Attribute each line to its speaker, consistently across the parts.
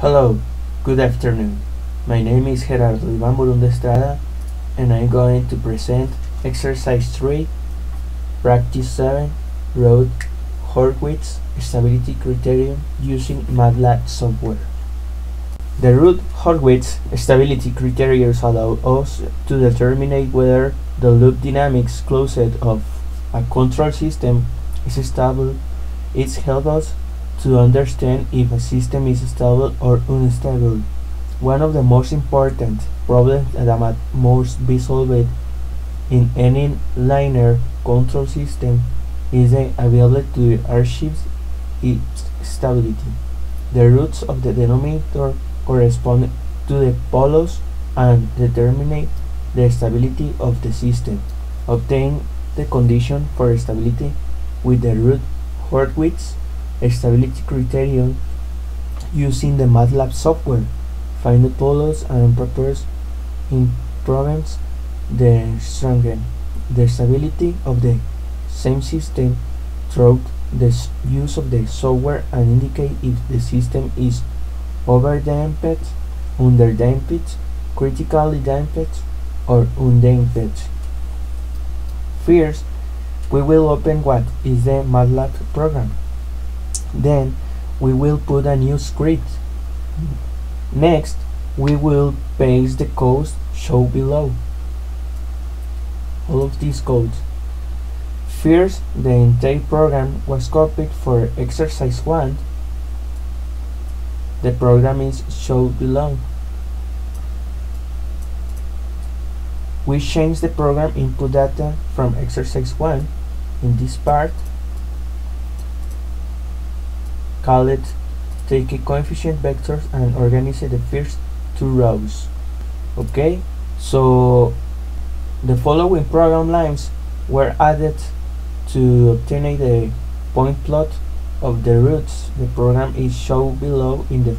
Speaker 1: Hello, good afternoon. My name is Gerardo Ivan Borunda Estrada and I'm going to present exercise 3, practice 7, Routh Hurwitz stability criterion using MATLAB software. The Routh Hurwitz stability criteria allow us to determine whether the loop dynamics closed of a control system is stable. It helps us to understand if a system is stable or unstable. One of the most important problems that must be solved in any linear control system is the ability to achieve its stability. The roots of the denominator correspond to the polos and determine the stability of the system. Obtain the condition for stability with the Routh Hurwitz stability criterion using the MATLAB software. Find the polos and propose in problems the strengthen the stability of the same system through the use of the software and indicate if the system is overdamped, underdamped, critically damped, or undamped. First, we will open what is the MATLAB program. Then we will put a new script. Next, we will paste the codes shown below. All of these codes. First, the entire program was copied for exercise 1. The program is shown below. We change the program input data from exercise 1 in this part call it take a coefficient vectors and organize the first two rows. Okay so the following program lines were added to obtain the point plot of the roots. The program is shown below in the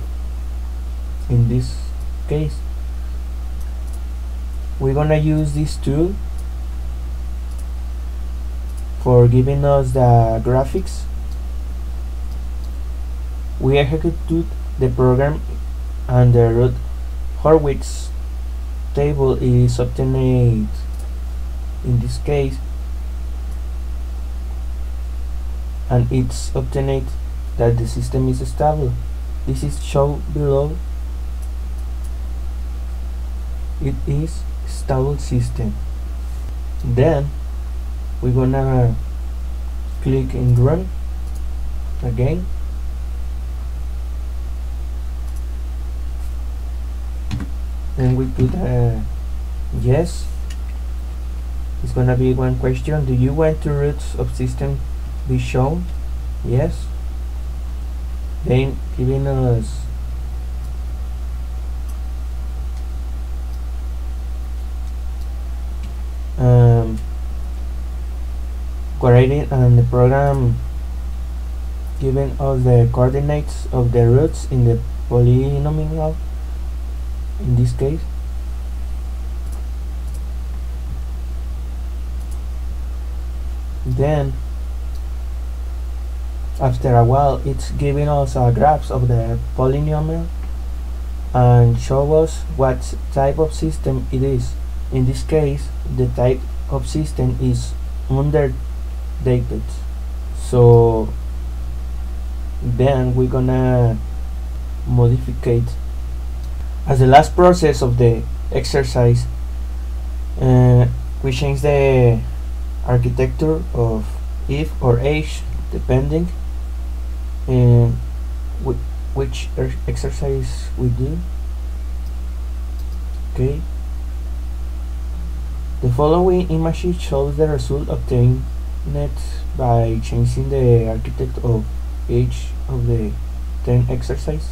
Speaker 1: in this case. We're gonna use this tool for giving us the graphics we execute the program and the Routh Hurwitz table is obtained. In this case and it's obtained that the system is stable. This is shown below. It is stable system. Then we're gonna click in run again and we put a yes. It's gonna be one question. Do you want the roots of system be shown? Yes. Then giving us um, coordinate and the program giving us the coordinates of the roots in the polynomial in this case? Then after a while it's giving us a graphs of the polynomial and show us what type of system it is. In this case the type of system is underdamped. So then we're gonna modify as the last process of the exercise uh, we change the architecture of if or age depending uh, which er exercise we do. Okay. The following image shows the result obtained by changing the architect of each of the 10 exercise